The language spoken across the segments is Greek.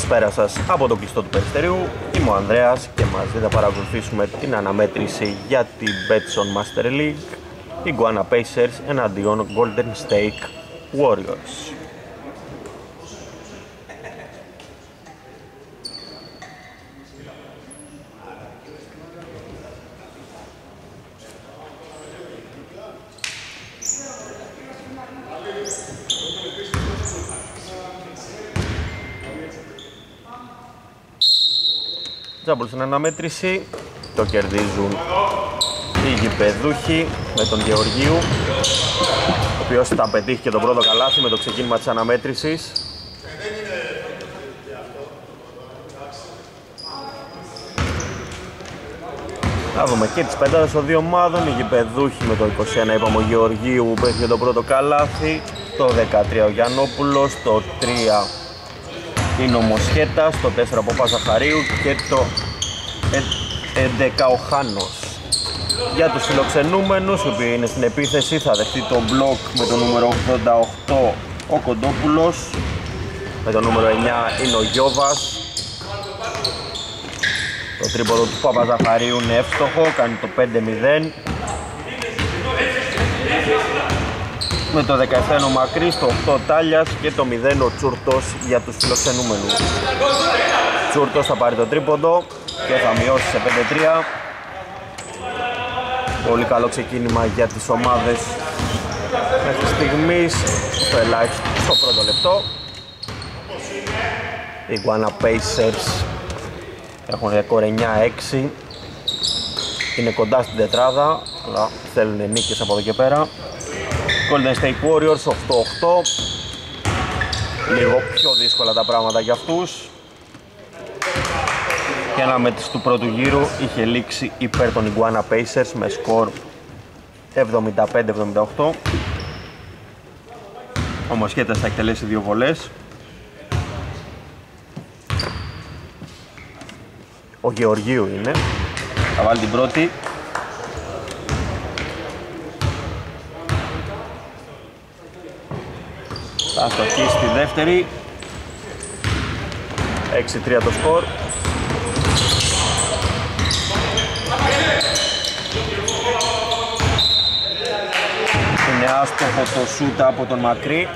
Καλησπέρα σας από το κλειστό του Περιστερίου. Είμαι ο Ανδρέας και μαζί θα παρακολουθήσουμε την αναμέτρηση για την Betson Master League η Guana Pacers εναντίον Golden State Warriors. Τζάμπολ στην αναμέτρηση το κερδίζουν οι γηπεδούχοι με τον Γεωργίου ο οποίος θα πετύχει και τον πρώτο καλάθι με το ξεκίνημα της αναμέτρησης. Θα δούμε και τις πεντάδες των δύο ομάδων, οι γηπεδούχοι με το 21 είπαμε ο Γεωργίου που πέτυχε τον πρώτο καλάθι, το 13 ο Γιαννόπουλος, το 3 είναι ο Μοσχέτας, το 4 από Παζαχαρίου και το 11 ο Χάνος. Για τους φιλοξενούμενους, οι οποίοι είναι στην επίθεση, θα δεχτεί το μπλοκ με το νούμερο 88 ο Κοντόπουλος, με το νούμερο 9 είναι ο Γιώβας, το τρίποδο του Παπαζαχαρίου είναι εύστοχο, κάνει το 5-0. με το 17 ο Μακρύς, το 8 Τάλιας και το 0 ο Τσούρτος για τους φιλοξενούμενους. Τσούρτος θα πάρει το τρίποντο και θα μειώσει σε 5-3. Πολύ καλό ξεκίνημα για τις ομάδες. Μέχρι στιγμής στο ελάχιστο στο πρώτο λεπτό. Οι Guana Pacers έχουν ρεκόρ 9-6 είναι κοντά στην τετράδα αλλά θέλουν νίκες από εδώ και πέρα. Golden State Warriors 8-8 λίγο πιο δύσκολα τα πράγματα για αυτούς και ένα με του πρώτου γύρου είχε λήξει υπέρ των Iguana Pacers με σκορ 75-78 ο Μοσχέτας θα εκτελέσει δύο βολές. Ο Γεωργίου είναι. Θα βάλει την πρώτη. Θα στοχίσει στη δεύτερη. 6-3 το σκορ Είναι άστοχο το σούτα από τον Μακρύ.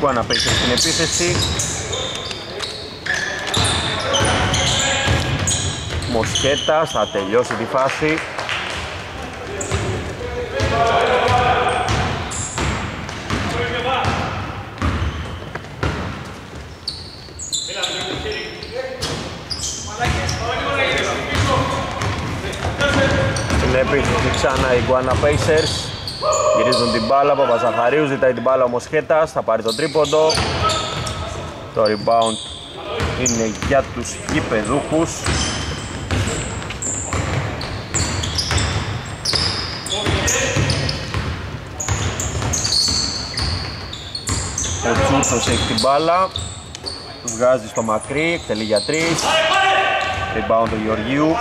Που αναπέξει στην επίθεση. Μοσχέτας θα τελειώσει τη φάση Στην επίθεση ξανά οι Guana Pacers. Γυρίζουν την μπάλα, Παπαζαχαρίου ζητάει την μπάλα ο Μοσχέτας, θα πάρει το τρίποντο. Το rebound είναι για τους γηπεδούχους. Ο Τσούτσος έχει την μπάλα. Βγάζει στο μακρύ, εκτελεί για τρεις. Rebound του Γεωργίου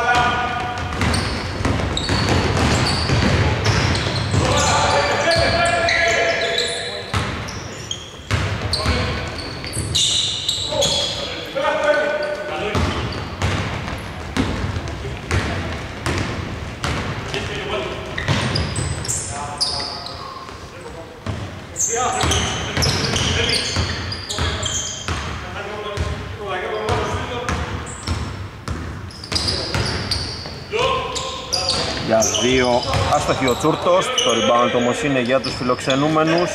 για δύο άστοχοι ο Τσούρτος. Το rebound όμως είναι για τους φιλοξενούμενους.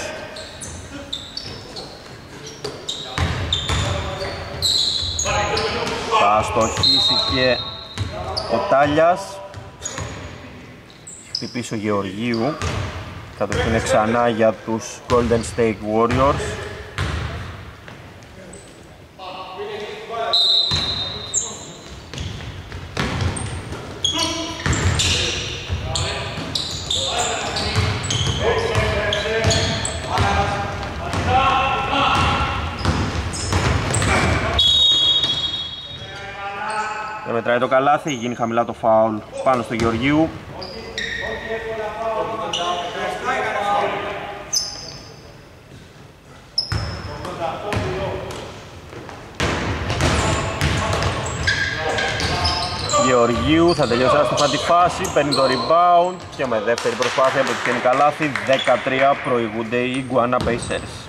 Θα αστοχίσει και ο Τάλιας. Χτυπήσει ο Γεωργίου. Κατευθύνει ξανά για τους Golden State Warriors μετράει το καλάθι, γίνει χαμηλά το φάουλ πάνω στο Γεωργίου. Γεωργίου θα τελειώσει άστοχα τη φάση, παίρνει το rebound και με δεύτερη προσπάθεια πετυχαίνει καλάθι 13 προηγούνται οι Iguana Pacers.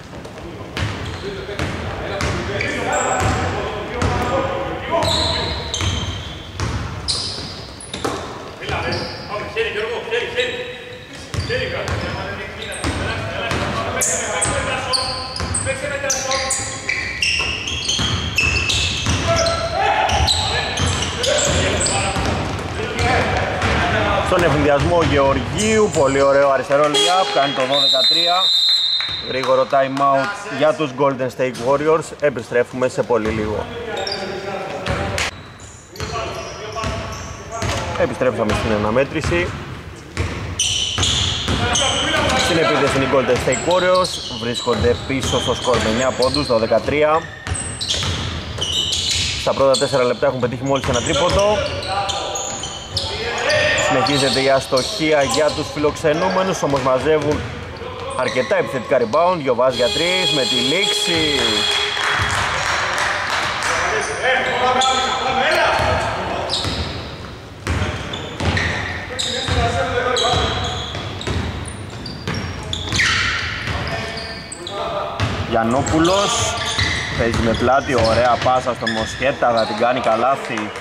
Στον ευθυνδιασμό Γεωργίου, πολύ ωραίο αριστερό liap, κάνει το 12-13. Γρήγορο time out για τους Golden State Warriors, επιστρέφουμε σε πολύ λίγο. Επιστρέψαμε στην αναμέτρηση. Στην επίθεση οι Golden State Warriors βρίσκονται πίσω στο σκορ με 9 πόντους, 12-13. Στα πρώτα 4 λεπτά έχουν πετύχει μόλις ένα τρίποντο. Συνεχίζεται η αστοχία για τους φιλοξενούμενους, όμως μαζεύουν αρκετά επιθετικά rebound. Γιωβάς για 3 με τη λήξη. Γιαννόπουλος. Παίζει με πλάτη, ωραία πάσα στον Μοσχέτα, θα την κάνει καλάθι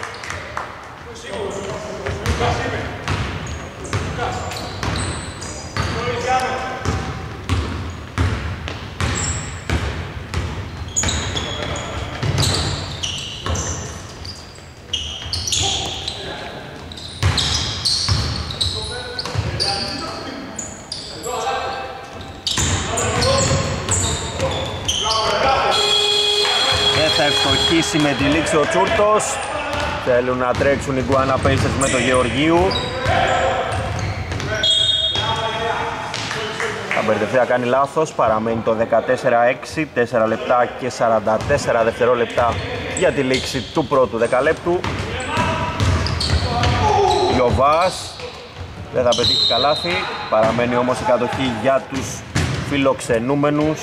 με τη λήξη ο Τσούρτος Θέλουν να τρέξουν οι Guana Pacers με το Γεωργίου Θα μπερδευτεί να κάνει λάθος, παραμένει το 14-6, 4 λεπτά και 44 δευτερόλεπτα για τη λήξη του πρώτου δεκαλέπτου. Γιωβάς δεν θα πετύχει καλάθι, παραμένει όμως η κατοχή για τους φιλοξενούμενους.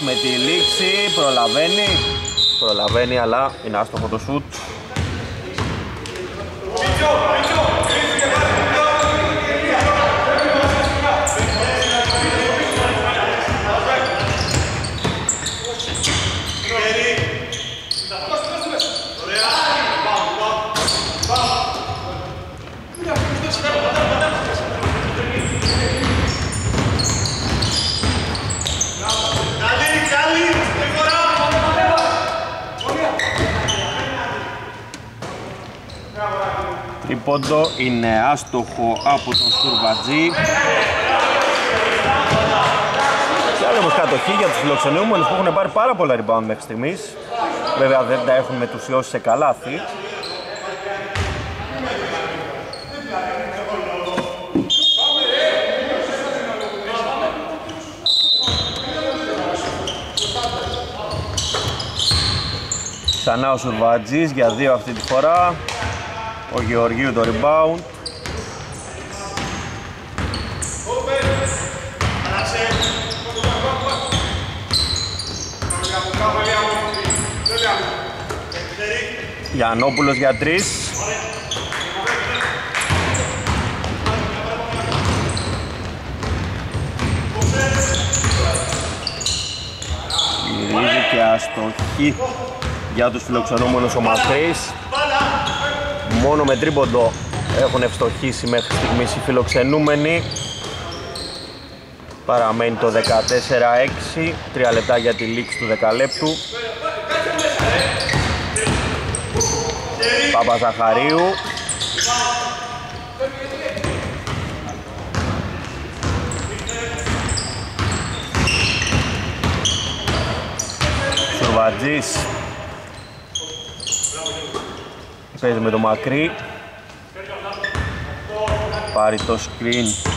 Με τη λήξη, προλαβαίνει, προλαβαίνει αλλά είναι άστοχο το σουτ. Πόντο είναι άστοχο από τον Σουρβατζή. Και άλλη όμως κατοχή για τους φιλοξενούμενους που έχουν πάρει πάρα πολλά rebound μέχρι στιγμής. Βέβαια δεν τα έχουν μετουσιώσει σε καλάθι Ξανά ο Σουρβατζής για δύο αυτή τη φορά ο Γεωργίου το rebound. Γιαννόπουλος για τρεις. Γυρίζει και αστοχή για τους φιλοξενούμενους ο Μαθρής Μόνο με τρίποντο έχουν ευστοχήσει μέχρι στιγμής οι φιλοξενούμενοι. Παραμένει το 14-6, 3 λεπτά για τη λήξη του δεκαλέπτου. Παπαζαχαρίου. Σουρβατζής Παίζει με το μακρύ. Πάρει το screen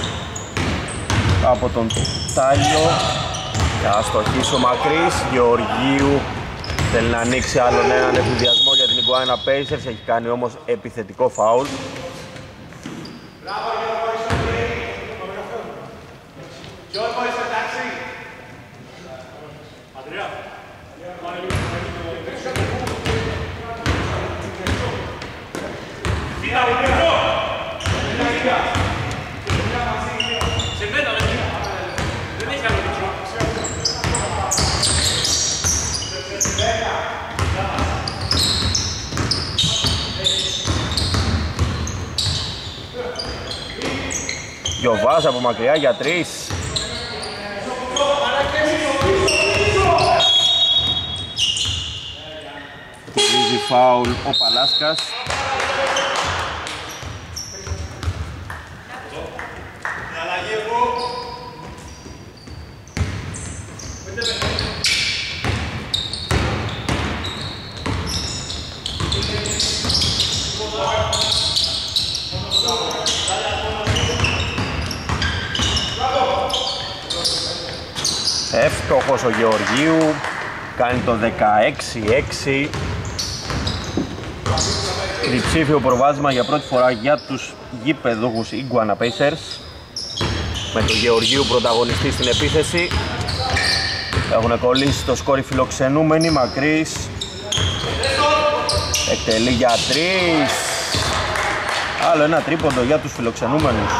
από τον Τάλιο. Και αστοχής ο Μακρύς Γεωργίου. Θέλει να ανοίξει άλλον έναν εφηδιασμό για την Iguana Pacers. Έχει κάνει όμως επιθετικό φάουλ Γιωβάς από μακριά για τρεις. Βίζει φάουλ ο Παλάσκας. Εύστοχος ο Γεωργίου κάνει το 16-6 Τριψήφιο προβάδισμα για πρώτη φορά για τους γήπεδούχους Iguana Pacers. Με τον Γεωργίου πρωταγωνιστή στην επίθεση. Έχουν κολλήσει το σκόρι φιλοξενούμενοι μακρύς. Εκτελεί για τρεις. Άλλο ένα τρίποντο για τους φιλοξενούμενους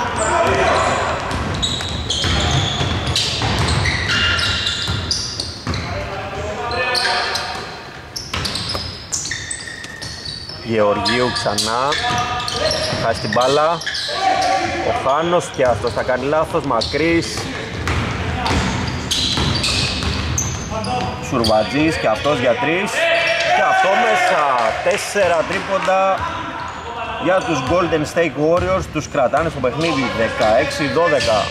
Γεωργίου ξανά. Χάσει την μπάλα. Ο Χάνος και αυτός θα κάνει λάθος μακρύς. Σουρβατζής και αυτός για τρεις. Και αυτό μέσα. Τέσσερα τρίποντα για τους Golden State Warriors. Τους κρατάνε στο παιχνίδι 16-12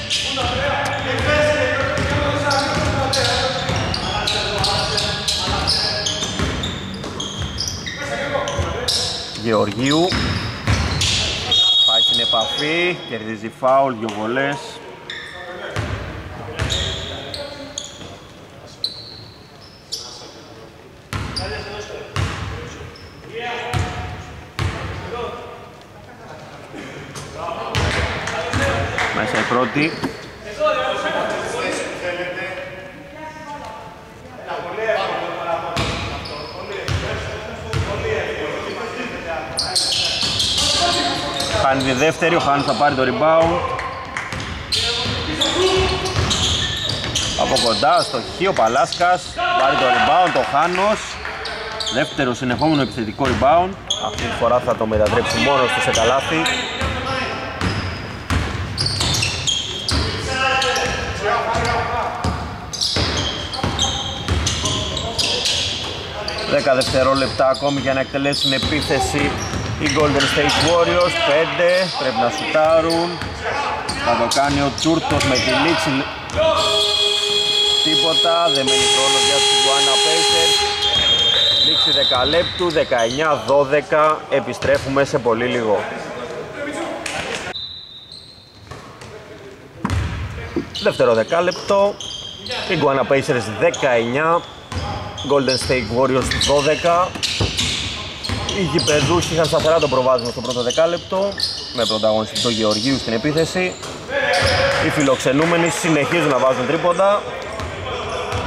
Γεωργίου. Πάει στην επαφή, κερδίζει φάουλ, δυο βολές. Μέσα η πρώτη τη δεύτερη, ο Χάνος θα πάρει το rebound. Από κοντά στο χείο Παλάσκας Πάρει το rebound, ο Χάνος. Δεύτερο συνεχόμενο επιθετικό rebound. Αυτή τη φορά θα το μετατρέψει μόνο του σε καλάθι. Δέκα δευτερόλεπτα ακόμη για να εκτελέσουν επίθεση οι Golden State Warriors 5 πρέπει να σουτάρουν. Θα το κάνει ο Τσούρτος με τη λήξη. Τίποτα δεν μένει χρόνος για τους Iguana Pacers. Λήξη 10 λεπτού 19-12 επιστρέφουμε σε πολύ λίγο. Δεύτερο δεκάλεπτο. Iguana Pacers 19 Golden State Warriors 12 οι γηπεδούχοι είχαν σταθερά το προβάδισμα στο πρώτο δεκάλεπτο με πρωταγωνιστή τον Γεωργίου στην επίθεση. Οι φιλοξενούμενοι συνεχίζουν να βάζουν τρίποντα.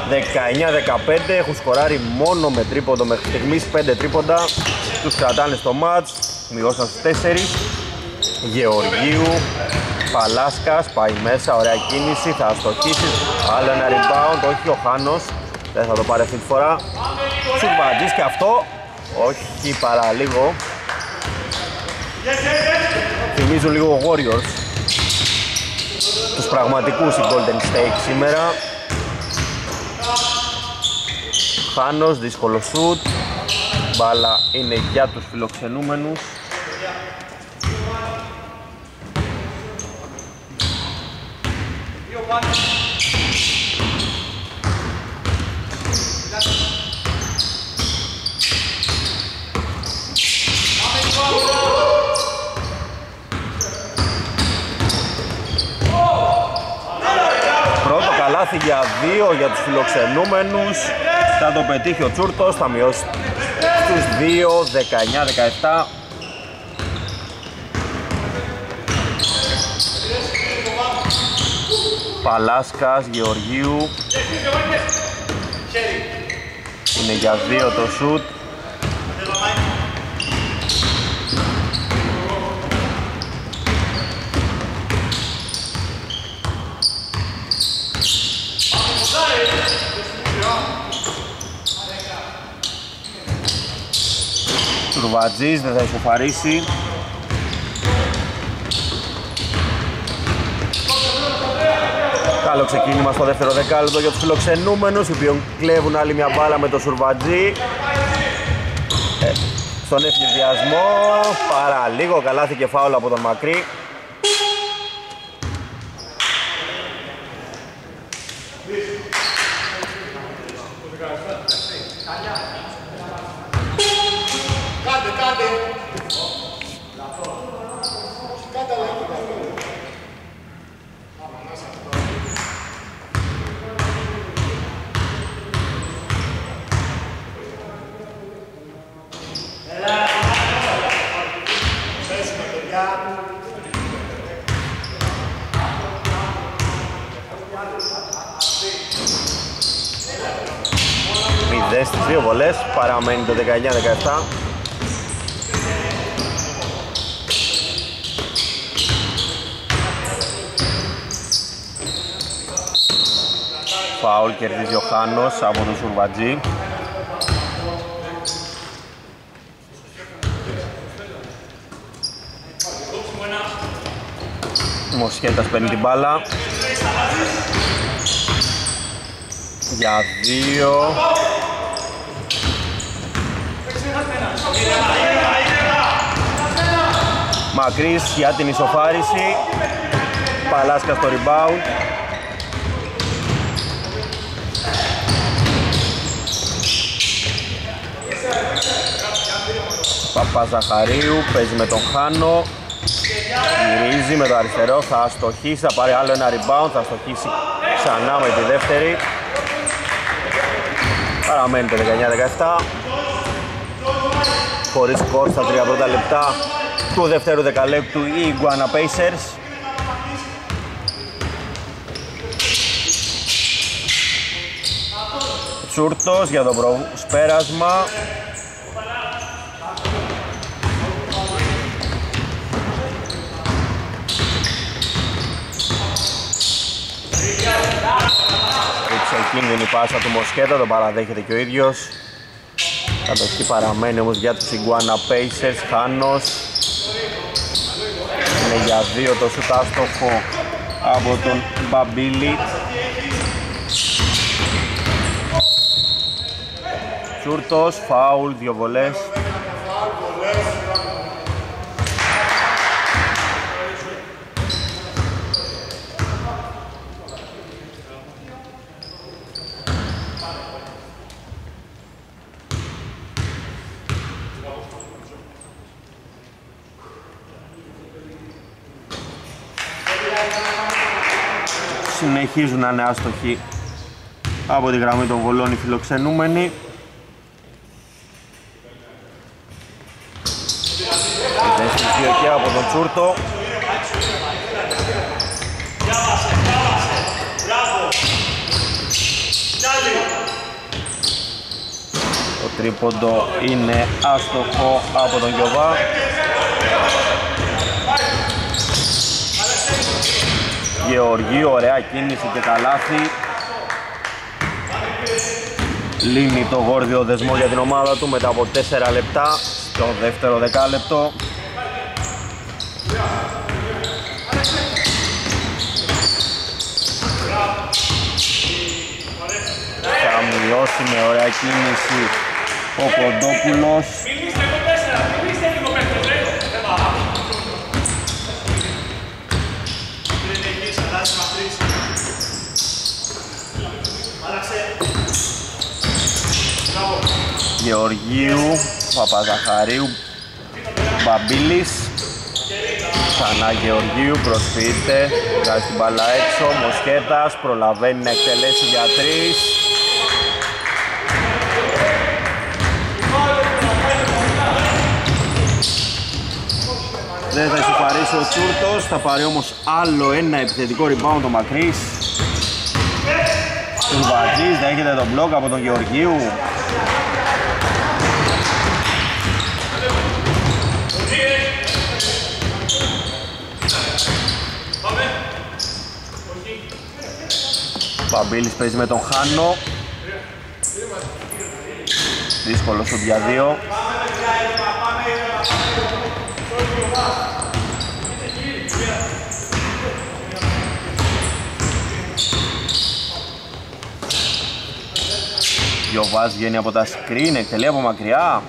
19-15 έχουν σκοράρει μόνο με τρίποντο μέχρι στιγμής 5 τρίποντα. Τους κρατάνε στο μάτς, μειώσαν στους 4. Γεωργίου, Παλάσκας, πάει μέσα, ωραία κίνηση, θα αστοχίσει. Άλλο ένα rebound, όχι ο Χάνος, δεν θα το πάρει αυτή τη φορά. Σουρμπαντής και αυτό όχι παρά λίγο. Θυμίζω λίγο Warriors. Τους πραγματικούς οι Golden State σήμερα. Χάνος, δύσκολο σουτ. Μπάλα είναι για τους φιλοξενούμενους. Καλάθι για δύο για τους φιλοξενούμενους. Θα το πετύχει ο Τσούρτος, θα μειώσει στους 2, 19-17. Παλάσκας, Γεωργίου Είναι για δύο το σουτ Τουρβατζής δεν θα ισοφαρίσει Καλό ξεκίνημα στο δεύτερο δεκάλεπτο για τους φιλοξενούμενους οι οποίοι κλέβουν άλλη μια μπάλα με το Σουρβατζή. Ε, στον ευνηδιασμό παρά λίγο καλάθι και φάουλ από τον Μακρύ στις δύο βολές, παραμένει το 19-17. Φάουλ κερδίζει ο Χάνος από τον Σουρβατζή. Μοσχέτας παίρνει την μπάλα για δύο Μακρύς για την ισοφάριση. Παλάσκα στο rebound. Παπαζαχαρίου παίζει με τον Χάνο. Γυρίζει με το αριστερό, θα αστοχίσει, θα πάρει άλλο ένα rebound, θα αστοχίσει ξανά με τη δεύτερη. Παραμένει το 19-17 Χωρίς σκορ στα τρία πρώτα λεπτά του δεύτερου δεκαλέπτου οι Iguana Pacers Τσούρτος για το προσπέρασμα κίνδυνη πάσα του Μοσκέτα, τον παραδέχεται και ο ίδιος. Κατοχή παραμένει όμως για τους Iguana Pacers, Χάνος. Είναι για δύο το σουτάστοχο από τον Μπαμπίλη. Τσούρτος, φάουλ, δύο βολές. Συνεχίζουν να είναι άστοχοι από τη γραμμή των βολών οι φιλοξενούμενοι. Δεύτερη και από τον Τσούρτο. Το τρίποντο είναι άστοχο από τον Γιωβά. Γεωργίου, ωραία κίνηση και καλάθι. Λύνει το γόρδιο δεσμό για την ομάδα του μετά από 4 λεπτά στο δεύτερο δεκάλεπτο. Θα μειώσει με ωραία κίνηση ο Κοντόπουλος. Γεωργίου, Παπαζαχαρίου, Μπαμπίλης Ξανά Γεωργίου, προσποιείται, βγάζει την μπάλα έξω, Μοσχέτας, προλαβαίνει να εκτελέσει για τρεις. Δεν θα ισοφαρίσει ο Τσούρτος, θα πάρει όμως άλλο ένα επιθετικό rebound το Μακρύς. Τουρβατζής δέχεται τον μπλοκ από τον Γεωργίου. Παμπίλης παίζει με τον Χάνο. Δύσκολο στο για δύο. Γιωβάς βγαίνει από τα screen, εκτελεί από μακριά.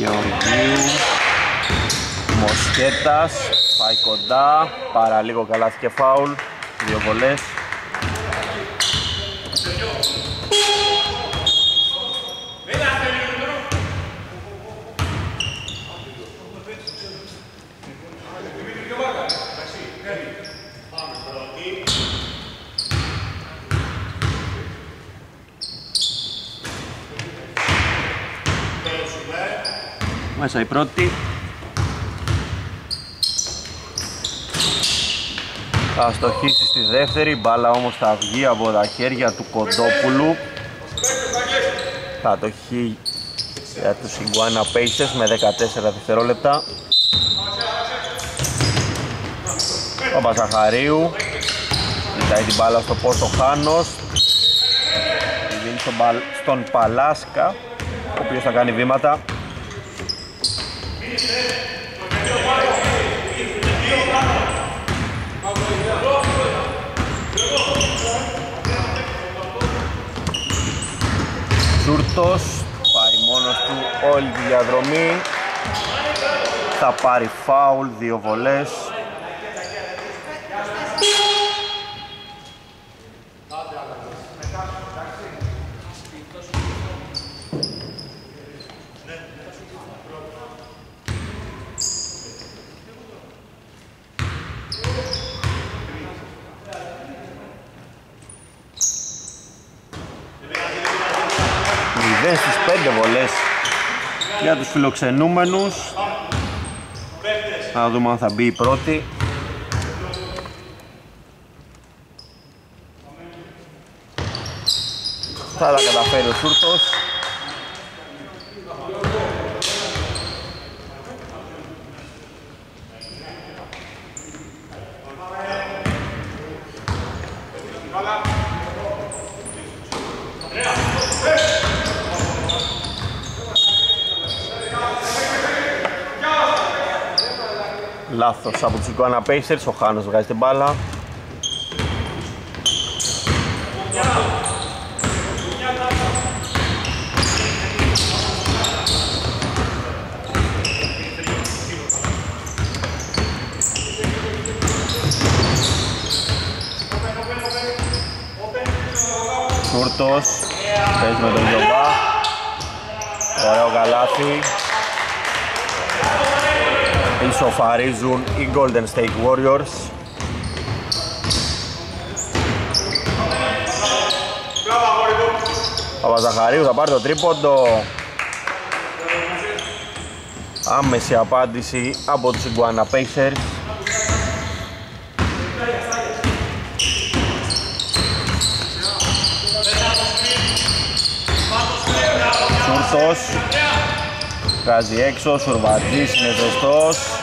Γεωργίου. Μοσκέτας πάει κοντά παρά λίγο καλά και φάουλ δύο βολές Μέσα η πρώτη. Θα στοχίσει στη δεύτερη, μπάλα όμως θα βγει από τα χέρια του Κοντόπουλου. Κατοχή για τους Iguana Pacers με 14 δευτερόλεπτα. Παπαζαχαρίου Ζητάει την μπάλα στο πόστο Χάνος Δίνει στον, στον Παλάσκα Ο οποίος θα κάνει βήματα Σούρτος πάει μόνος του όλη τη διαδρομή. Θα πάρει φάουλ, δύο βολές για τους φιλοξενούμενους. Να δούμε αν θα μπει η πρώτη. Θα τα καταφέρει ο Σούρτος λάθος από τους Iguana Pacers, ο Χάνος βγάζει την μπάλα. Κούρτος, παίζει με τον Γιωβά. Ωραίο καλάθι ισοφαρίζουν οι Golden State Warriors. Παπαζαχαρίου θα πάρει το τρίποντο. Άμεση απάντηση από τους Iguana Pacers. Σούρτος Βγάζει έξω, Σουρβατζής είναι ζεστός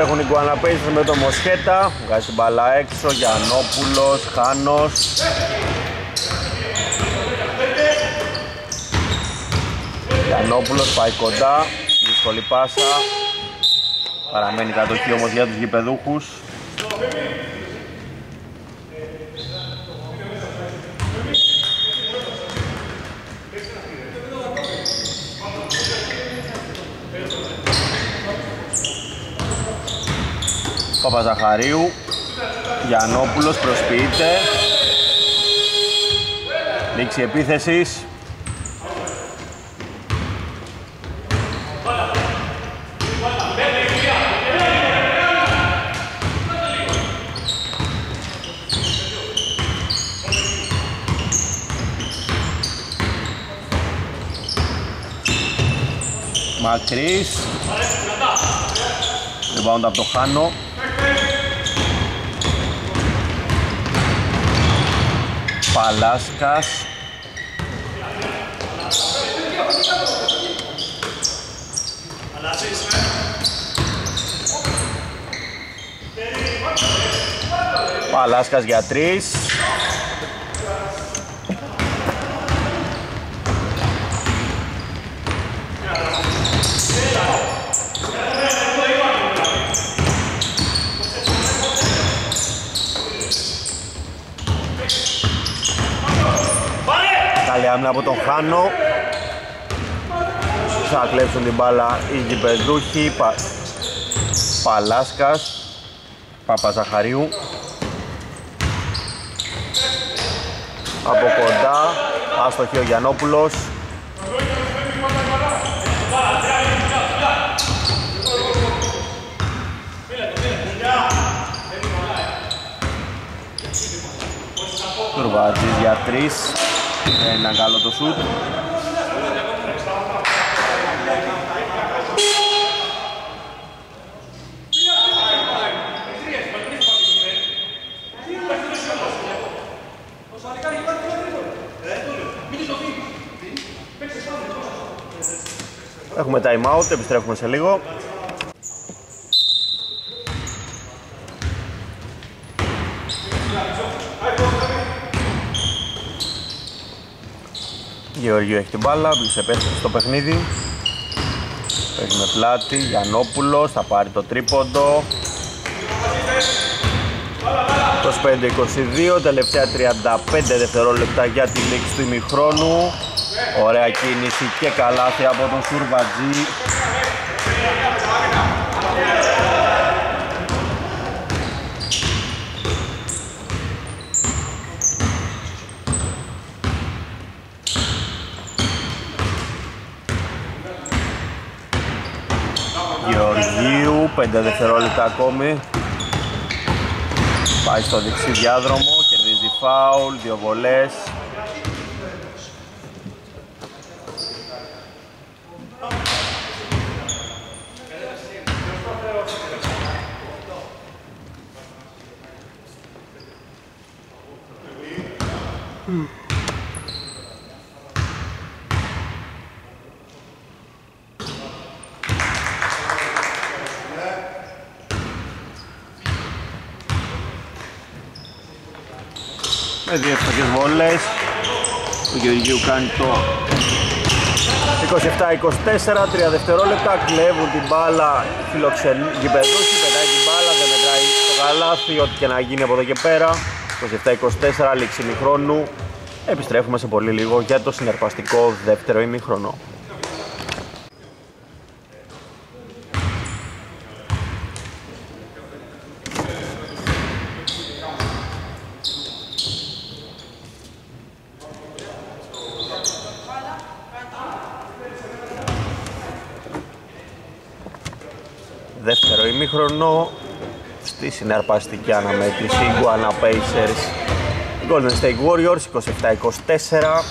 Τρέχουν οι Γκουαναπέζες με το Μοσχέτα. Βγάζει μπαλά έξω, Γιαννόπουλος, Χάνος. Γιαννόπουλος πάει κοντά, δύσκολη πάσα. Παραμένει κατοχή όμως για τους γηπεδούχους Παπαζαχαρίου Γιαννόπουλος προσποιείται. Λήξη επίθεσης. Μακρύς Rebound από το Χάνο Παλάσκας. Παλάσκας για τρεις Καλή άμυνα από τον Χάνο. Θα κλέψουν την μπάλα οι γηπεδούχοι Πα... Παλάσκας Παπαζαχαρίου. Από κοντά Αστοχή ο Γιαννόπουλος Τουρβάτζης για τρεις Ένα καλό το σουτ Έχουμε time out, επιστρέφουμε σε λίγο. Γεωργίου έχει την μπάλα, μπήκε επέστρεψε στο παιχνίδι. Παίζει με πλάτη, Γιαννόπουλος, θα πάρει το τρίποντο. 25-22, τελευταία 35 δευτερόλεπτα για τη λήξη του ημιχρόνου. Ωραία κίνηση και καλάθι από τον Σουρβατζή. Γεωργίου, 5 δευτερόλεπτα ακόμη. Πάει στο δεξί διάδρομο, κερδίζει φάουλ, δύο βολές. με δύο εύστοχες βόλες ο Γεωργίου κάνει το 27-24, 3 δευτερόλεπτα κλέβουν την μπάλα. Φιλοξενούν γηπεδούχοι, πετάει την μπάλα, δεν μετράει το καλάθι, ό,τι και να γίνει από εδώ και πέρα. 27-24, λήξη ημιχρόνου επιστρέφουμε σε πολύ λίγο για το συναρπαστικό δεύτερο ημιχρονό δεύτερο ημίχρονο στη συναρπαστική αναμέτρηση Guana Pacers. Golden State Warriors 27-24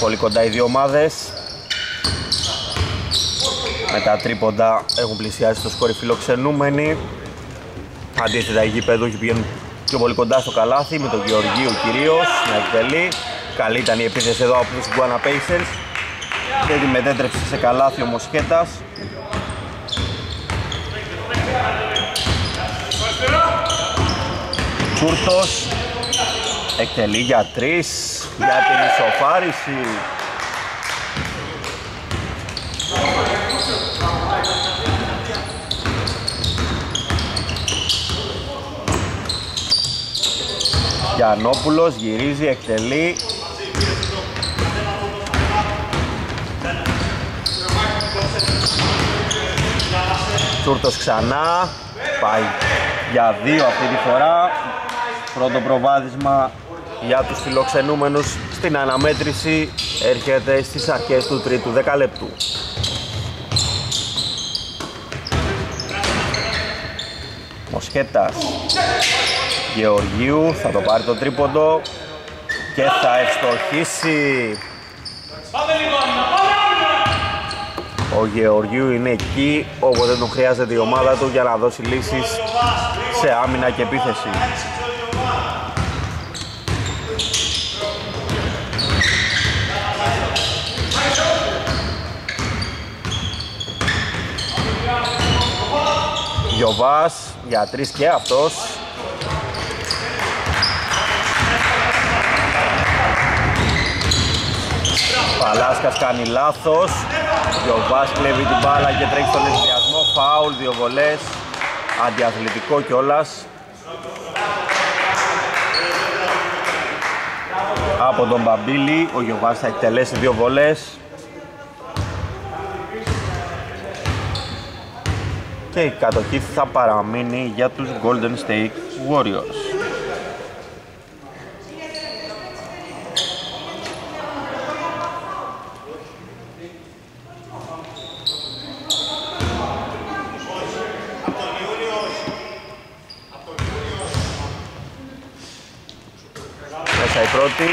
πολύ κοντά οι δύο ομάδες. Με τα τρίποντα έχουν πλησιάσει στο σκόρ φιλοξενούμενοι. Αντίθετα οι γηπεδούχοι πηγαίνουν πιο πολύ κοντά στο καλάθι με τον Γεωργίου κυρίως να εκτελεί καλή ήταν η επίθεση εδώ από τους Guana Pacers. Και τη μετέτρεψε σε καλάθι ο Μοσχέτας Τσούρτος. Εκτελεί για τρεις για την ισοφάριση. Γιαννόπουλος γυρίζει, εκτελεί. Τσούρτος ξανά, πάει για δύο αυτή τη φορά. Πρώτο προβάδισμα για τους φιλοξενούμενους στην αναμέτρηση έρχεται στις αρχές του τρίτου δεκαλέπτου. Μοσχέτας Γεωργίου θα το πάρει το τρίποντο και θα ευστοχίσει ο Γεωργίου είναι εκεί όποτε τον χρειάζεται η ομάδα του για να δώσει λύσεις σε άμυνα και επίθεση. Γιωβάς για τρεις και αυτός. Παλάσκας κάνει λάθος. Γιωβάς κλέβει την μπάλα και τρέχει στον ενδιασμό. Φάουλ, δύο βολές. Αντιαθλητικό κιόλας. Από τον Μπαμπίλη Ο Γιωβάς θα εκτελέσει δύο βολές και η κατοχή θα παραμείνει για τους Golden State Warriors. Μέσα η πρώτη,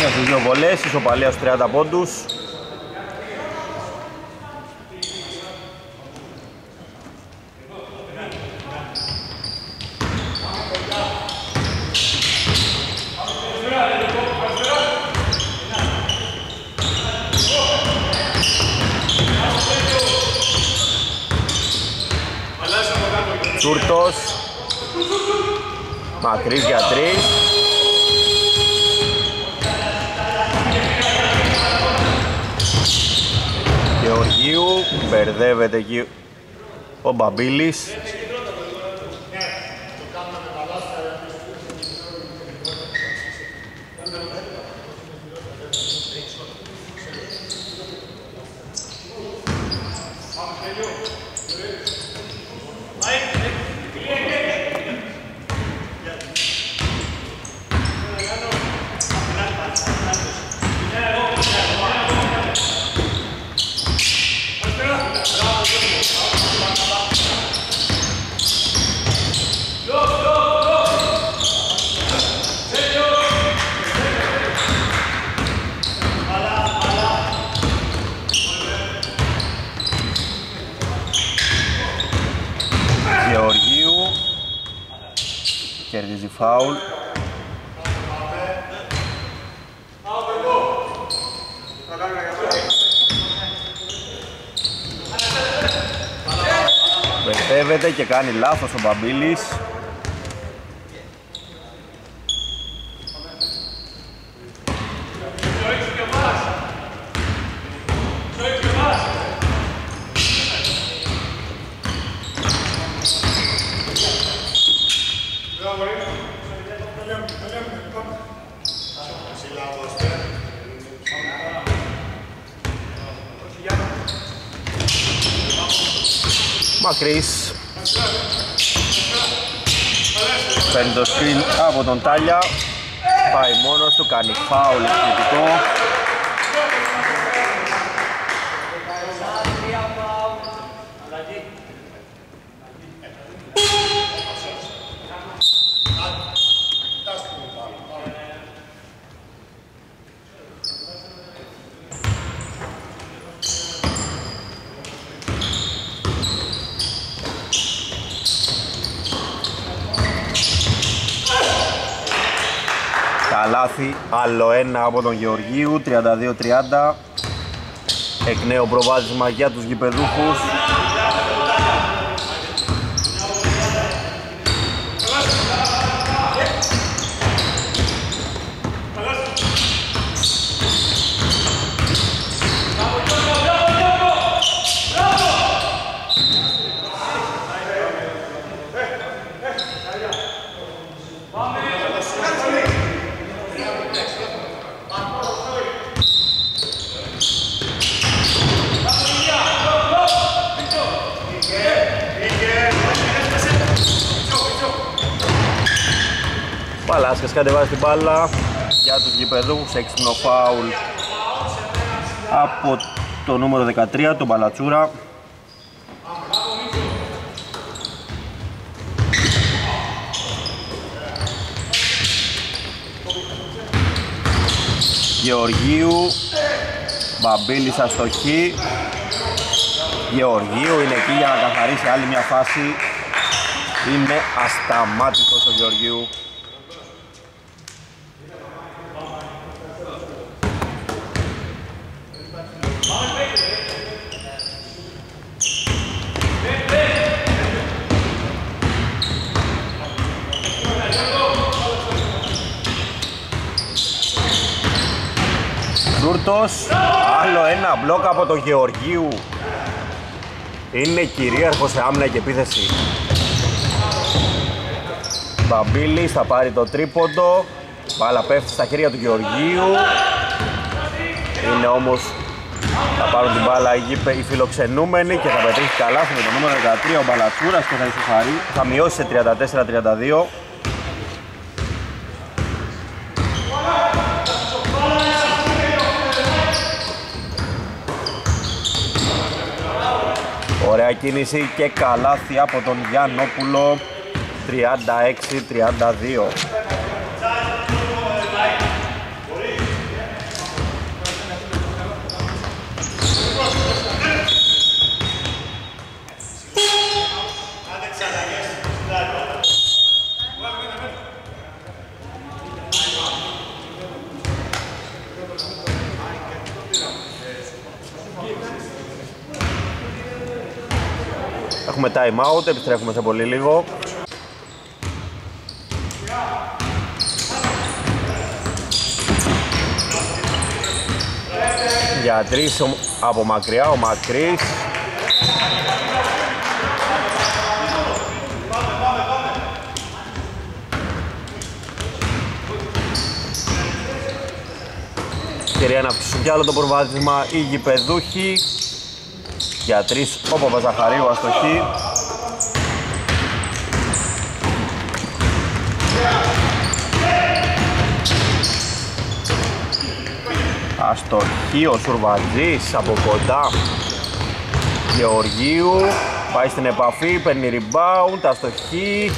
Μία στις δύο βολές, ισοπαλία στους 30 πόντους. Τσούρτος Μακρύς για τρεις Γεωργίου μπερδεύεται εκεί ο Μπαμπίλης Γεωργίου κερδίζει φάουλ. Μπερδεύεται και κάνει λάθος ο Μπαμπίλης Μακρύς Παίρνει το screen από τον Τάλια. Πάει μόνος του, κάνει φάουλ εκπληκτικό Καλάθι, άλλο ένα από τον Γεωργίου, 32-30 Εκ νέου προβάδισμα για τους γηπεδούχους Βελάσκες κατεβάζει την μπάλα. Για τους γηπεδούχους έξυπνο φάουλ από το νούμερο 13, τον Μπαλατσούρα. Γεωργίου Μπαμπίλης αστοχή. Γεωργίου είναι εκεί για να καθαρίσει άλλη μια φάση. Είναι ασταμάτητος ο Γεωργίου Τούρτος, άλλο ένα μπλοκ από τον Γεωργίου. Είναι κυρίαρχος σε άμυνα και επίθεση. Μπαμπίλης θα πάρει το τρίποντο. Μπάλα πέφτει στα χέρια του Γεωργίου. Είναι όμως θα πάρουν την μπάλα οι φιλοξενούμενοι και θα πετύχει καλά. Με το νούμερο 13 ο Μπαλατσούρας και θα ισοφαρεί. Θα μειώσει σε 34-32 Ωραία κίνηση και καλάθι από τον Γιάννοπουλο. 36-32 Έχουμε time out, επιστρέφουμε σε πολύ λίγο. Για τρεις από μακριά, ο Μακρύς. Κυρία να αυξήσουν κι άλλο το προβάδισμα οι γηπεδούχοι για τρεις ο Παπαζαχαρίου αστοχή. Αστοχή ο Σουρβατζής από κοντά. Γεωργίου πάει στην επαφή, παίρνει rebound, αστοχή.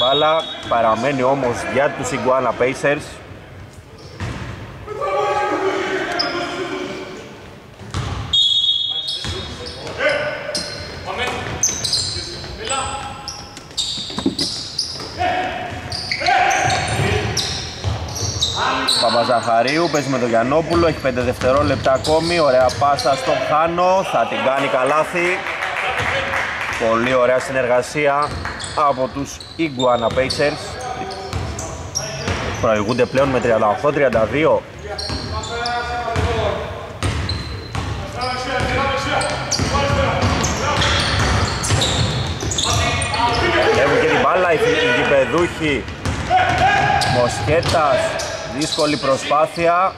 Μπάλα παραμένει όμως για τους Iguana Pacers Παπαζαχαρίου παίζει με τον Γιαννόπουλο, έχει 5 δευτερόλεπτα ακόμη, ωραία πάσα στον Χάνο, θα την κάνει καλάθι. Πολύ ωραία συνεργασία από τους Iguana Pacers. Προηγούνται πλέον με 38-32. Έχουν και την μπάλα οι γηπεδούχοι Μοσχέτας Δύσκολη προσπάθεια.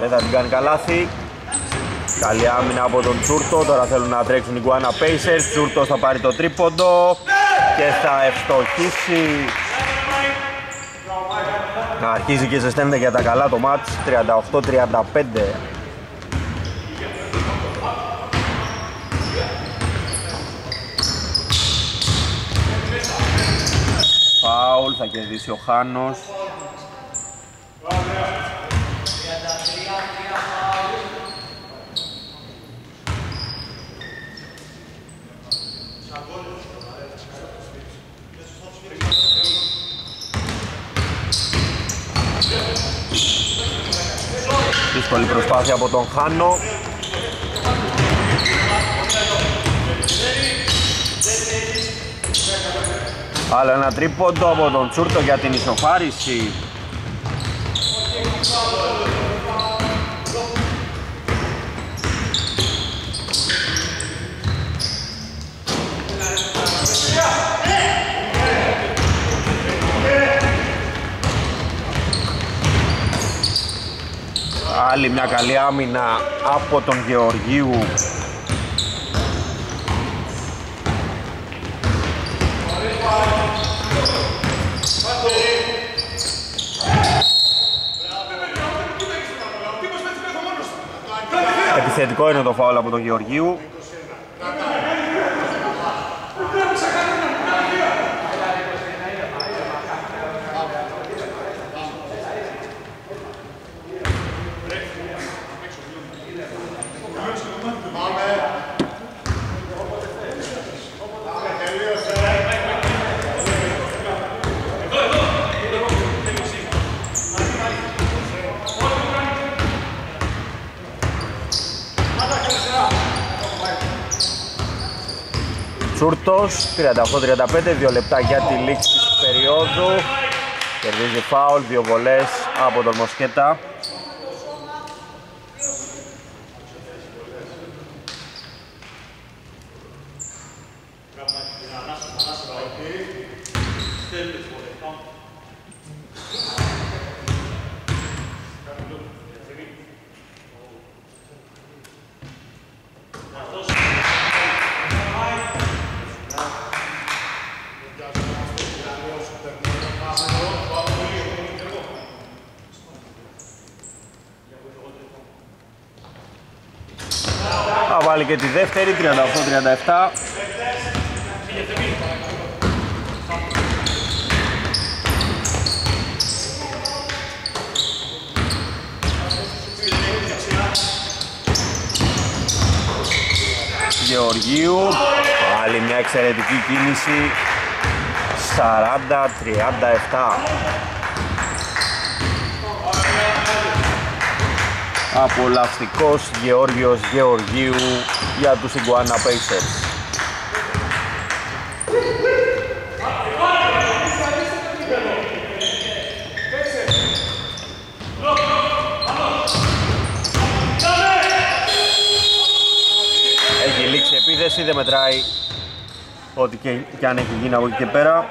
Δεν θα την κάνει καλάθι. Καλή άμυνα από τον Τσούρτο. Τώρα θέλουν να τρέξουν οι Guana Pacers. Τσούρτος θα πάρει το τρίποντο και θα ευστοχίσει. Να αρχίζει και ζεσταίνεται για τα καλά το μάτς. 38-35. Φάουλ, θα κερδίσει ο Χάνος. Δύσκολη προσπάθεια από τον Χάνο. Άλλο ένα τρίποντο από τον Τσούρτο για την ισοφάριση. Άλλη μια καλή άμυνα από τον Γεωργίου. Επιθετικό είναι το φάουλ από τον Γεωργίου. Τσούρτος, 38-35, δύο λεπτά για τη λήξη της περίοδου. Κερδίζει φάουλ, δύο βολές από τον Μοσκέτα. Θα βάλει και τη δεύτερη, 38-37. Γεωργίου, άλλη μια εξαιρετική κίνηση 40-37 Απολαυστικός Γεώργιος Γεωργίου για τους Iguana Pacers Έχει λήξει επίθεση, δεν μετράει ό,τι και, και αν έχει γίνει από εκεί και πέρα.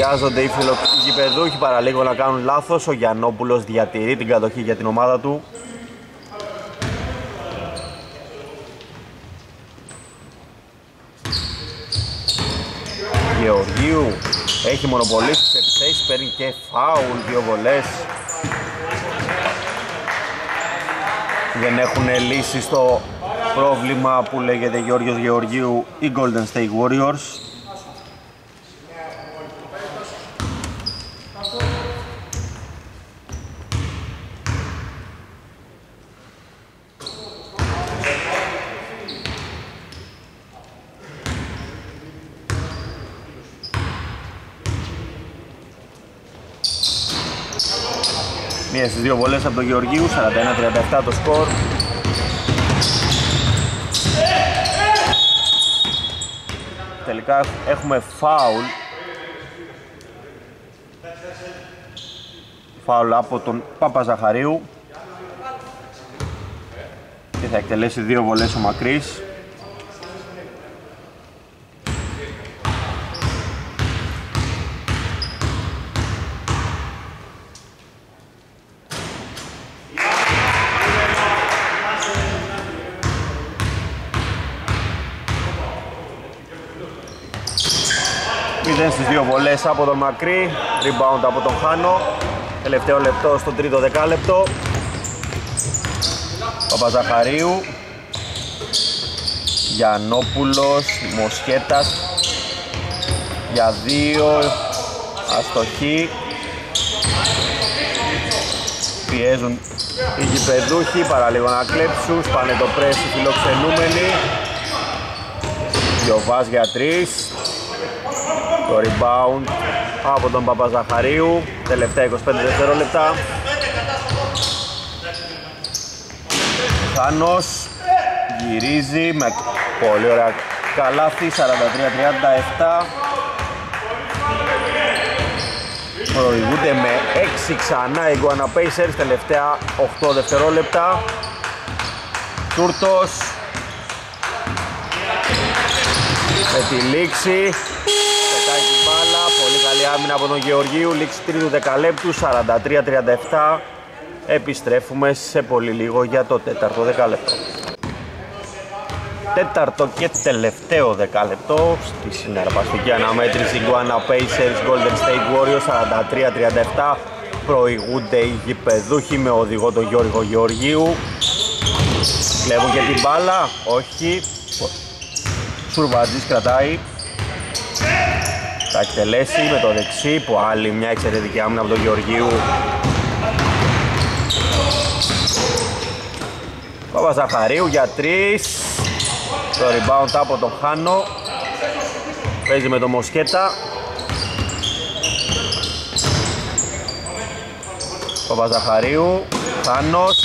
Βιάζονται οι φιλογυπεδούχοι παραλίγο να κάνουν λάθος. Ο Γιαννόπουλος διατηρεί την κατοχή για την ομάδα του. Γεωργίου έχει μονοπολίσει τις επιθέσεις, παίρνει και φάουλ, δύο βολές. Δεν έχουν λύσει στο πρόβλημα που λέγεται Γιώργος Γεωργίου οι Golden State Warriors. Μία στις δύο βολές από τον Γεωργίου, 41-37 το σκορ. Τελικά έχουμε φάουλ. Φάουλ από τον Παπαζαχαρίου. Και θα εκτελέσει δύο βολές ο Μακρύς. Μηδέν στις δύο βολές από τον Μακρύ, rebound από τον Χάνο. Τελευταίο λεπτό στο τρίτο δεκάλεπτο. Παπαζαχαρίου. Γιαννόπουλος, Μοσχέτας. Για δύο, αστοχή. Πιέζουν οι γηπεδούχοι, παραλίγο να κλέψουν, σπάνε το πρέσι φιλοξενούμενοι. Γιωβάς για τρεις. Το rebound από τον Παπαζαχαρίου. Τελευταία 25 δευτερόλεπτα. Θάνος γυρίζει με πολύ ωραία καλάθι. 43-37 προηγούνται με 6 ξανά οι Guana Pacers. Τελευταία 8 δευτερόλεπτα. Τούρτος. Με τη λήξη πετάει την μπάλα πολύ καλή άμυνα από τον Γεωργίου. Λήξη τρίτου δεκαλέπτου 43-37 επιστρέφουμε σε πολύ λίγο για το τέταρτο δεκάλεπτο. Τέταρτο και τελευταίο δεκάλεπτο στη συναρπαστική αναμέτρηση Guana Pacers Golden State Warriors 43-37 προηγούνται οι γηπεδούχοι με οδηγό τον Γιώργο Γεωργίου. Κλέβουν και την μπάλα, όχι. Σουρβατζής κρατάει Θα εκτελέσει με το δεξί που άλλη μια εξαιρετική άμυνα από τον Γεωργίου. Παπαζαχαρίου για τρεις. Το rebound από τον Χάνο. Παίζει με τον Μοσχέτα. Παπαζαχαρίου Χάνος.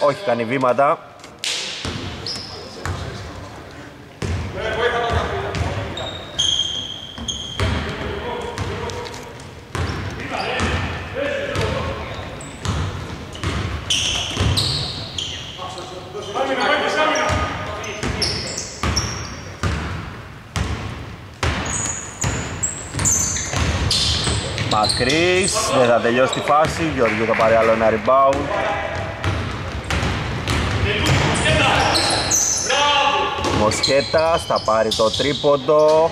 Όχι κάνει βήματα Μακρύς, δεν θα τελειώσει τη φάση, Γιώργιο θα πάρει άλλο ένα rebound. Μοσχέτας θα πάρει το τρίποντο.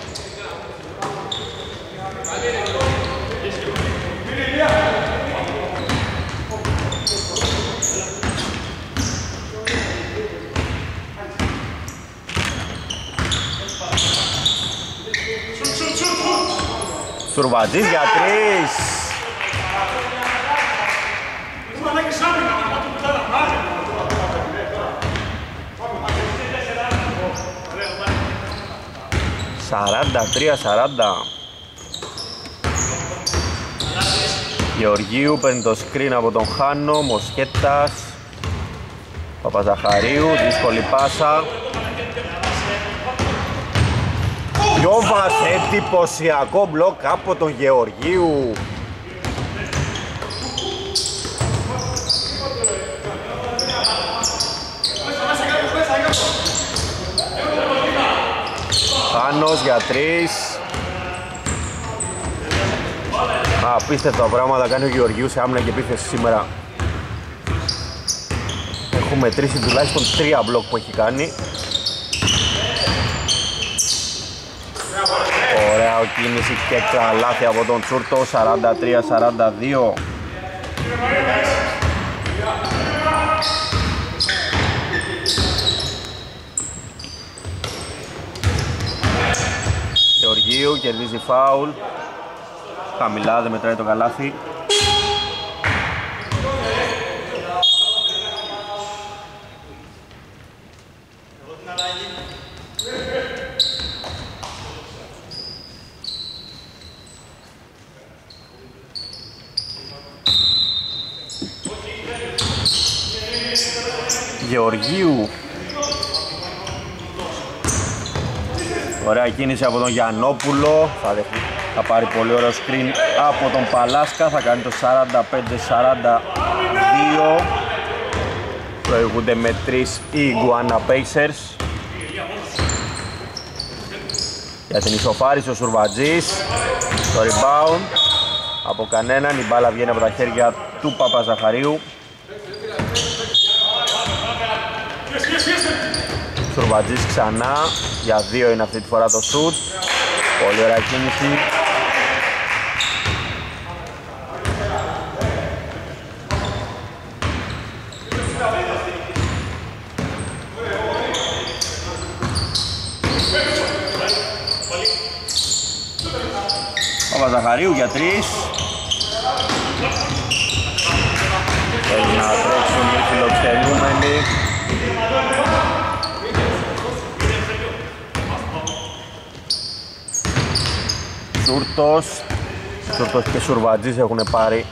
Σουρβατζής για τρεις. Σαράντα, τρία, σαράντα. Γεωργίου παίρνει το screen από τον Χάνο, Μοσχέτας Παπαζαχαρίου, δύσκολη πάσα Γιώβας, εντυπωσιακό μπλοκ από τον Γεωργίου. Πάνος για τρεις. Απίστευτα πράγματα κάνει ο Γεωργίου σε άμυνα και επίθεση σήμερα. Έχουμε τρεις τουλάχιστον τρία μπλοκ που έχει κάνει. Ωραία ο κίνηση και καλάθι από τον Τσούρτο 43-42 Γεωργίου κερδίζει φάουλ. Χαμηλά δεν μετράει το καλάθι. Γεωργίου Ωραία κίνηση από τον Γιαννόπουλο. Θα, θα πάρει πολύ ωραίο screen από τον Παλάσκα. Θα κάνει το 45-42 προηγούνται με 3 οι Iguana Pacers. Για την ισοφάριση ο Σουρβατζής. Το rebound. Από κανέναν. Η μπάλα βγαίνει από τα χέρια του Παπαζαχαρίου Σουρβατζής ξανά. Για δύο είναι αυτή τη φορά το σουτ. Πολύ ωραία κίνηση. Παπαζαχαρίου για τρεις. Θέλει να τρέξουν οι φιλοξενούμενοι Σούρτος. Σούρτος και Σουρβατζής έχουν πάρει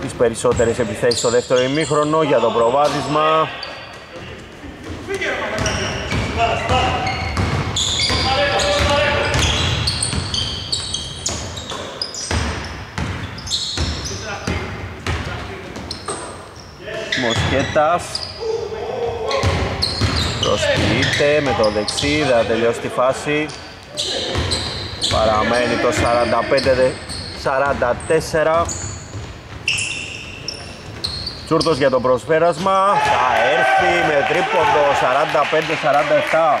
τις περισσότερες επιθέσεις στο δεύτερο ημίχρονο για το προβάδισμα. Μοσχέτας Προσποιείται με το δεξί, δεν θα τελειώσει τη φάση Παραμένει το 45-44 Τσούρτος για το προσφέρασμα. Θα έρθει με τρίποντο 45-47.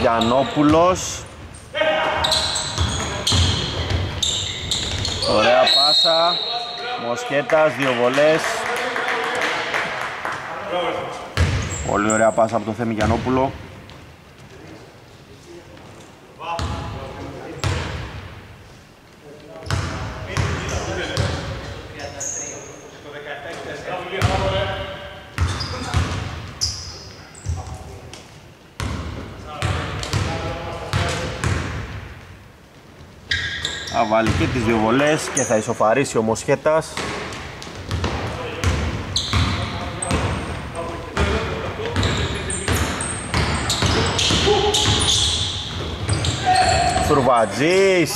Γιαννόπουλος Ωραία πάσα Μοσχέτας, δύο βολές. Πολύ ωραία πάσα από το Θέμη Γιαννόπουλο βάλει και τις δύο βολές και θα ισοφαρίσει ο Μοσχέτας. Σουρβατζής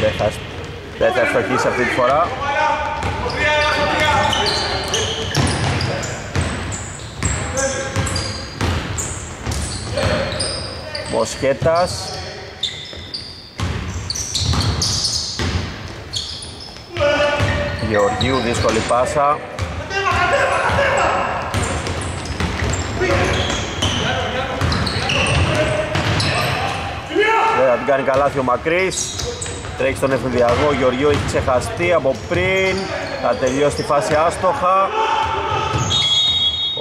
δεν θα, δεν θα ευστοχίσει αυτή τη φορά. Μοσχέτας Γεωργίου, δύσκολη πάσα. Δεν θα την κάνει καλάθι ο Μακρύς. Τρέχει στον εφηδιασμό, ο Γεωργίου έχει ξεχαστεί από πριν. Θα τελειώσει τη φάση άστοχα.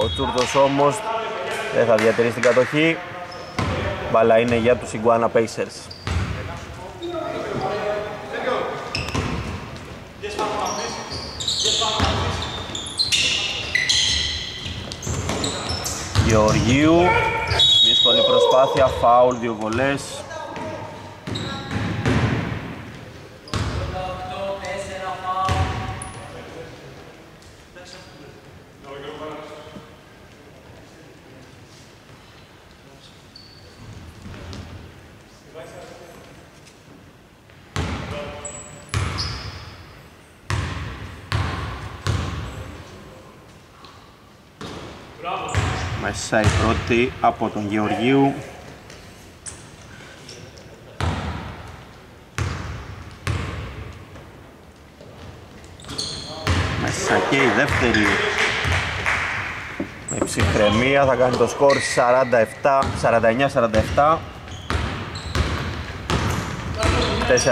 Ο Τσούρτος όμως δεν θα διατηρήσει την κατοχή. Μπαλά είναι για τους Iguana Pacers. Γεωργίου. Δύσκολη προσπάθεια, φάουλ, δύο βολές Μέσα η πρώτη από τον Γεωργίου. Μέσα και η δεύτερη. Με ψυχραιμία θα κάνει το σκορ 49-47.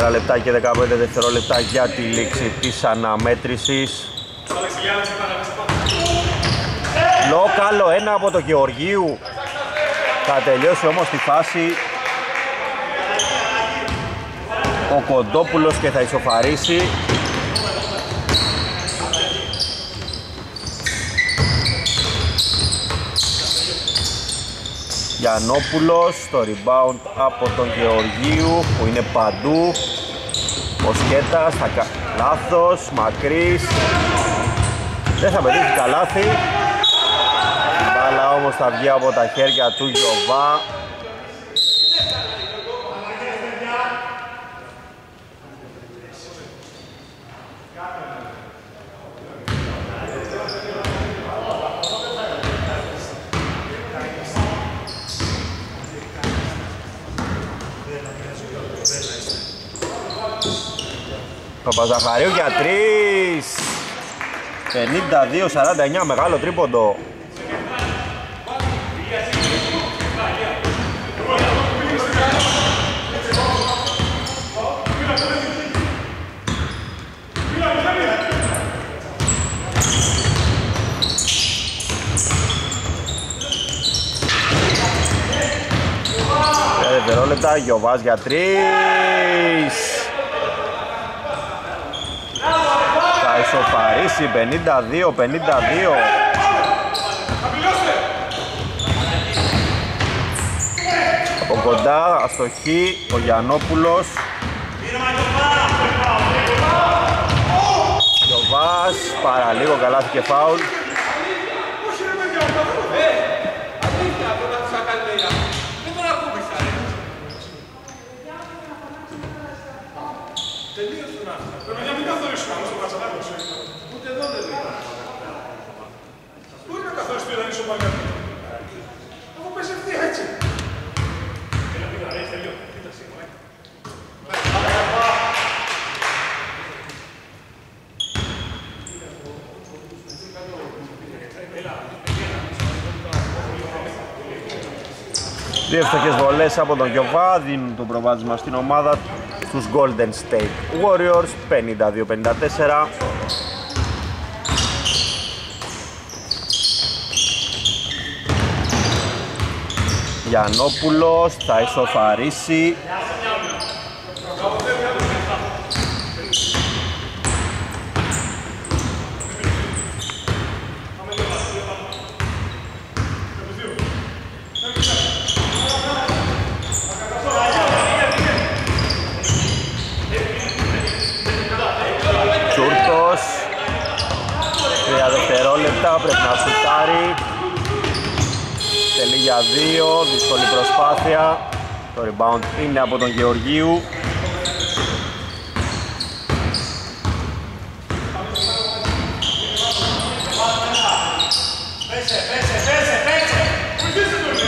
4 λεπτά και 15 δευτερόλεπτα για τη λήξη της αναμέτρησης. Λόκαλο ένα από το Γεωργίου. Θα τελειώσει όμως τη φάση ο Κοντόπουλος και θα ισοφαρίσει. Γιαννόπουλος, το rebound από τον Γεωργίου που είναι παντού. Ο Σκέτας, θα... λάθος, μακρύς. Δεν θα πετύχει καλάθι μπάλα όμως θα βγει από τα χέρια του Γιωβά. Παπαζαχαρίου για 3 52-49 μεγάλο τρίποντο δευτερόλεπτα, Γιωβάς για τρεις. Θα ισοφαρίσει 52-52. Από κοντά, αστοχή, ο Γιαννόπουλος. Γιωβάς, παραλίγο καλάθι και φάουλ. Δύο ευστοχές βολές από τον Γιωβά δίνουν το προβάδισμα στην ομάδα στους Golden State Warriors 52-54 Γιαννόπουλος θα ισοφαρίσει. Τσούρτος Τρία δευτερόλεπτα πρέπει να σουτάρει. Τελεί για δύο, δύσκολη προσπάθεια. Το rebound είναι από τον Γεωργίου.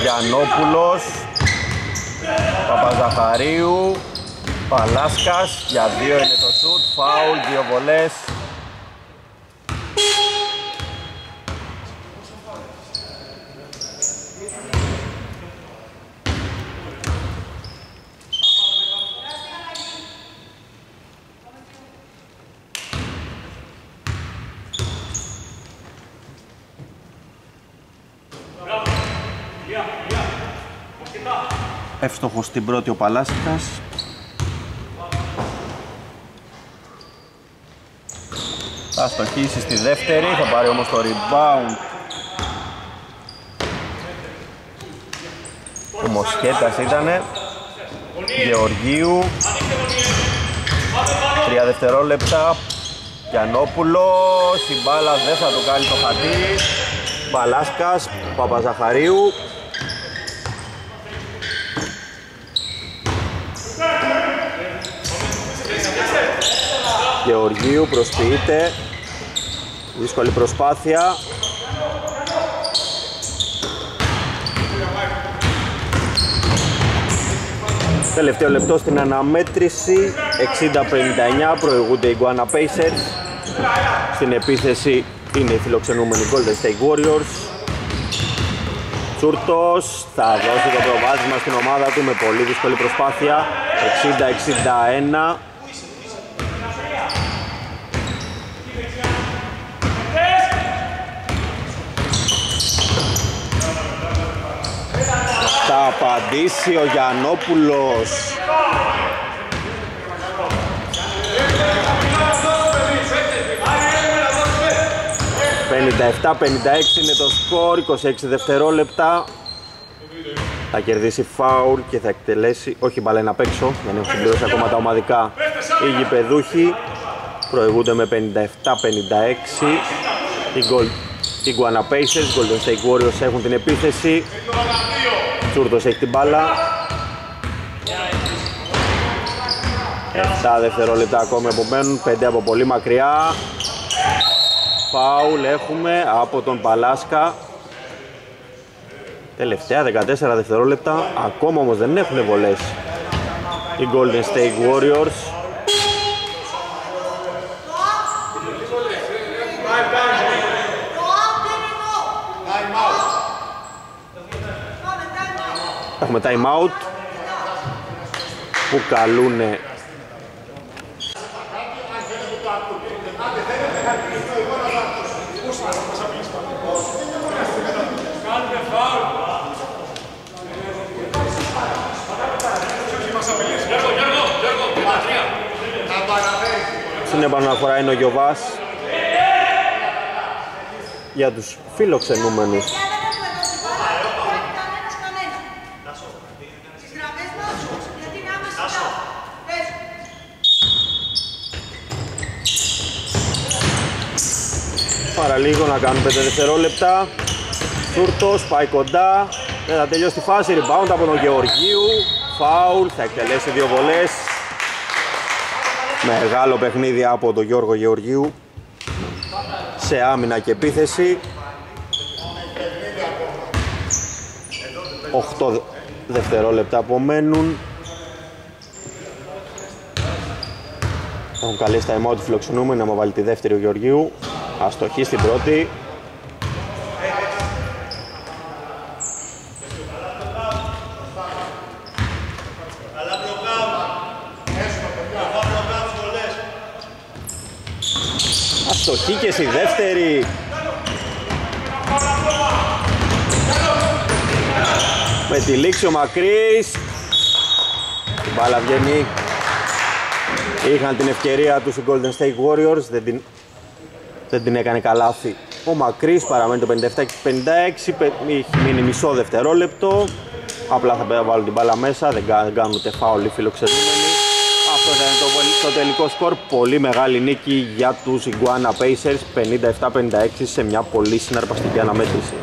Γιαννόπουλος Παπαζαχαρίου Παλάσκας για δύο είναι το σουτ, φάουλ, δύο βολές Εύστοχος στην πρώτη ο Παλάσκας Θα στοχίσει στη δεύτερη, θα πάρει όμως το rebound. Ο Μοσχέτας ήτανε Γεωργίου. Τρία δευτερόλεπτα Γιαννόπουλος Η μπάλα δεν θα το κάνει το χατήρι Παλάσκας Παπαζαχαρίου Γεωργίου προσποιείται. Δύσκολη προσπάθεια. Τελευταίο λεπτό στην αναμέτρηση. 60-59 προηγούνται οι Guana Pacers. Στην επίθεση είναι οι φιλοξενούμενοι Golden State Warriors. Τσούρτος θα δώσει το προβάδισμα στην ομάδα του με πολύ δύσκολη προσπάθεια. 60-61 Θα απαντήσει ο Γιαννόπουλος. «57-56 είναι το σκορ, 26 δευτερόλεπτα. Θα κερδίσει φάουλ και θα εκτελέσει, όχι μπαλένα απ' έξω, δεν έχουν συμπληρώσει ακόμα τα ομαδικά οι γηπεδούχοι. Προηγούνται με 57-56. Οι, goal, οι Guana Pacers, Golden State Warriors έχουν την επίθεση. Τσούρτος έχει την μπάλα. 7 δευτερόλεπτα ακόμη απομένουν 5 από πολύ μακριά. Φάουλ έχουμε από τον Παλάσκα. Τελευταία 14 δευτερόλεπτα Ακόμα όμως δεν έχουν βολές Οι Golden State Warriors Έχουμε time out που καλούν Στην επαναφορά είναι ο Γιωβάς. Για τους φιλοξενούμενους Παραλίγο να κάνουν 5 δευτερόλεπτα. Τούρτος πάει κοντά. Δεν θα τελειώσει τη φάση Rebound από τον Γεωργίου. Φάουλ θα εκτελέσει δύο βολές. Μεγάλο παιχνίδι από τον Γιώργο Γεωργίου. Σε άμυνα και επίθεση. 8 δευτερόλεπτα απομένουν. Έχουν καλέσει τα εμότη φιλοξενούμενοι να μου βάλει τη δεύτερη ο Γεωργίου Αστοχή στην πρώτη. Αστοχή και στη δεύτερη. Με τη λήξη ο Μακρύς. Η μπάλα βγαίνει. Είχαν την ευκαιρία τους οι Golden State Warriors Δεν την, δεν την έκανε καλάθι Ο Μακρύς παραμένει το 57-56 Έχει μείνει μισό δευτερόλεπτο. Απλά θα βάλουν την μπάλα μέσα Δεν κάνουν ούτε φάουλ οι φιλοξενούμενοι. Αυτό θα είναι το, το τελικό σκορ. Πολύ μεγάλη νίκη για τους Iguana Pacers. 57-56 σε μια πολύ συναρπαστική αναμέτρηση